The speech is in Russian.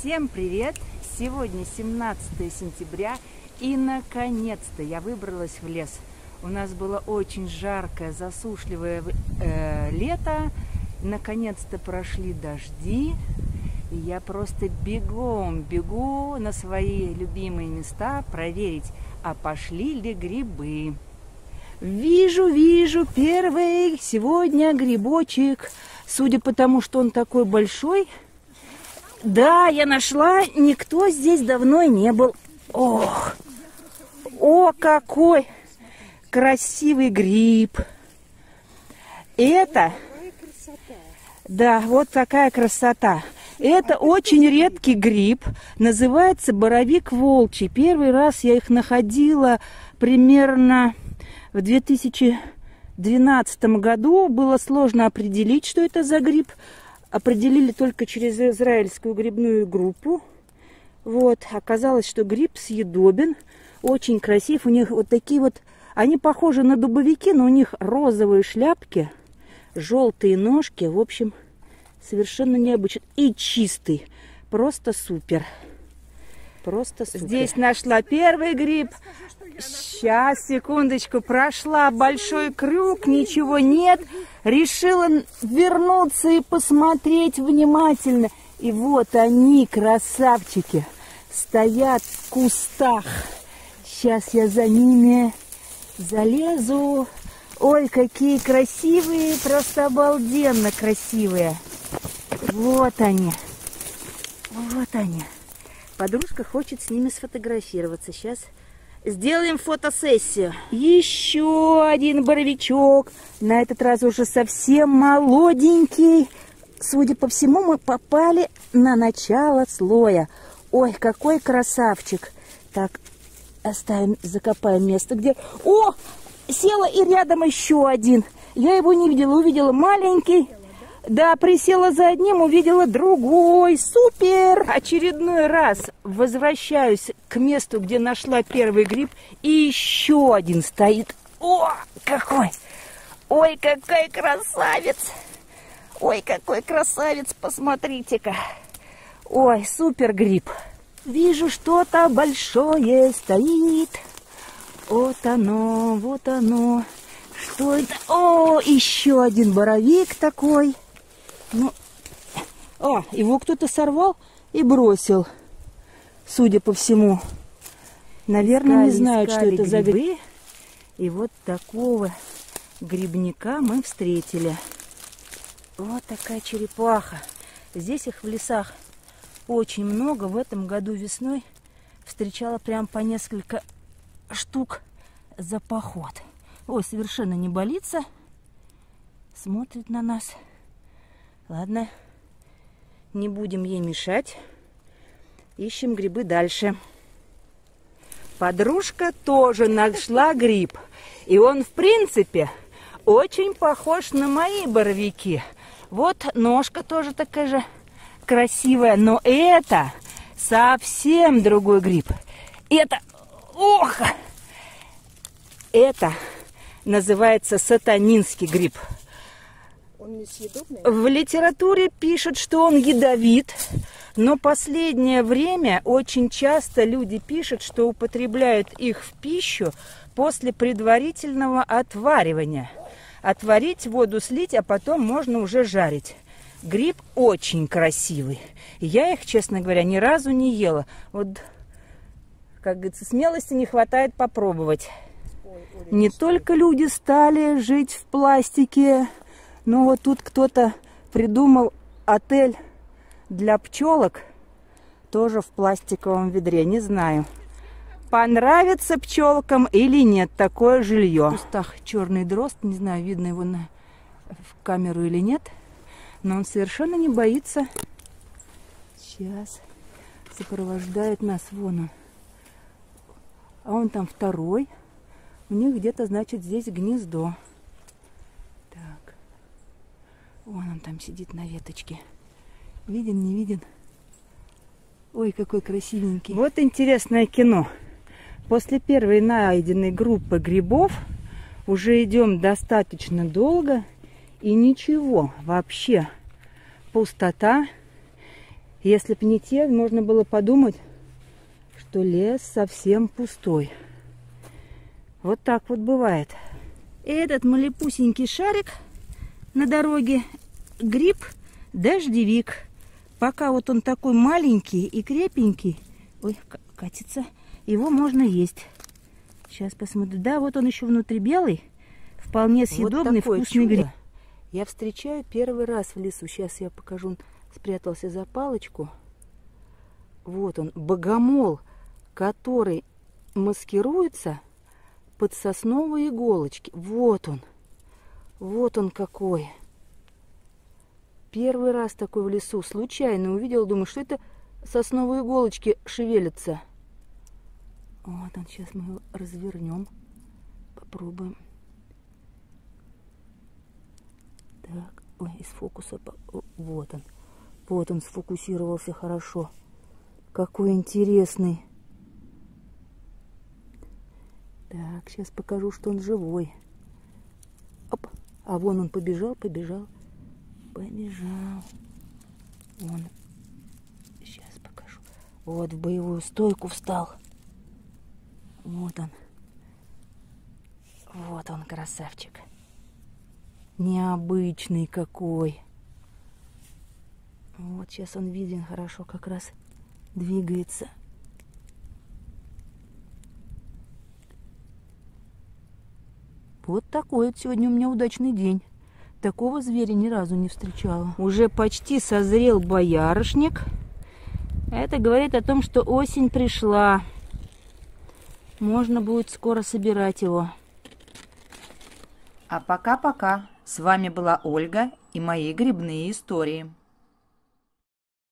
Всем привет! Сегодня 17 сентября и наконец-то я выбралась в лес. У нас было очень жаркое, засушливое э, лето. Наконец-то прошли дожди. И я просто бегом бегу на свои любимые места проверить, а пошли ли грибы. Вижу, вижу первый сегодня грибочек. Судя по тому, что он такой большой, да, я нашла, никто здесь давно не был. Ох, о, какой красивый гриб. Это, да, вот такая красота. Это очень редкий гриб, называется боровик волчий. Первый раз я их находила примерно в 2012 году. Было сложно определить, что это за гриб. Определили только через израильскую грибную группу. Вот, оказалось, что гриб съедобен, очень красив. У них вот такие вот, они похожи на дубовики, но у них розовые шляпки, желтые ножки. В общем, совершенно необычно. И чистый. Просто супер. Просто супер. Здесь нашла первый гриб. Сейчас, секундочку, прошла большой круг, ничего нет. Решила вернуться и посмотреть внимательно. И вот они, красавчики, стоят в кустах. Сейчас я за ними залезу. Ой, какие красивые, просто обалденно красивые. Вот они. Вот они. Подружка хочет с ними сфотографироваться. Сейчас сделаем фотосессию. Еще один боровичок. На этот раз уже совсем молоденький. Судя по всему, мы попали на начало слоя. Ой, какой красавчик. Так, оставим, закопаем место, где... О, села и рядом еще один. Я его не видела, увидела маленький. Да, присела за одним, увидела другой. Супер! Очередной раз возвращаюсь к месту, где нашла первый гриб. И еще один стоит. О, какой! Ой, какой красавец! Ой, какой красавец, посмотрите-ка. Ой, супер гриб. Вижу, что-то большое стоит. Вот оно, вот оно. Что это? О, еще один боровик такой. Ну, а, его кто-то сорвал и бросил, судя по всему. Наверное, искали, не знают, что это грибы. за грибы. И вот такого грибника мы встретили. Вот такая черепаха. Здесь их в лесах очень много. В этом году весной встречала прям по несколько штук за поход. Ой, совершенно не болится. Смотрит на нас. Ладно, не будем ей мешать. Ищем грибы дальше. Подружка тоже нашла гриб. И он, в принципе, очень похож на мои боровики. Вот ножка тоже такая же красивая. Но это совсем другой гриб. Это, ох, это называется сатанинский гриб. Он несъедобный? В литературе пишут, что он ядовит, но последнее время очень часто люди пишут, что употребляют их в пищу после предварительного отваривания. Отварить, воду слить, а потом можно уже жарить. Гриб очень красивый. Я их, честно говоря, ни разу не ела. Вот, как говорится, смелости не хватает попробовать. Не только люди стали жить в пластике, ну вот тут кто-то придумал отель для пчелок, тоже в пластиковом ведре, не знаю. Понравится пчелкам или нет такое жилье. В кустах черный дрозд, не знаю, видно его на, в камеру или нет, но он совершенно не боится. Сейчас сопровождает нас вон он. А он там второй. У них где-то, значит, здесь гнездо. Вон он там сидит на веточке. Виден, не виден? Ой, какой красивенький. Вот интересное кино. После первой найденной группы грибов уже идем достаточно долго и ничего вообще. Пустота. Если б не те, можно было подумать, что лес совсем пустой. Вот так вот бывает. Этот малепусенький шарик на дороге гриб дождевик. Пока вот он такой маленький и крепенький, ой, катится, его можно есть. Сейчас посмотрю. Да, вот он еще внутри белый. Вполне съедобный, вот вкусный чудо. гриб. Я встречаю первый раз в лесу. Сейчас я покажу. Он спрятался за палочку. Вот он, богомол, который маскируется под сосновые иголочки. Вот он. Вот он какой. Первый раз такой в лесу. Случайно увидел, думаю, что это сосновые иголочки шевелятся. Вот он, сейчас мы его развернем. Попробуем. Так, ой, из фокуса. Вот он. Вот он сфокусировался хорошо. Какой интересный. Так, сейчас покажу, что он живой. А вон он побежал, побежал. Побежал. Вон. Сейчас покажу. Вот в боевую стойку встал. Вот он. Вот он, красавчик. Необычный какой. Вот сейчас он виден хорошо, как раз двигается. Вот такой вот сегодня у меня удачный день. Такого зверя ни разу не встречала. Уже почти созрел боярышник. Это говорит о том, что осень пришла. Можно будет скоро собирать его. А пока-пока. С вами была Ольга и мои грибные истории.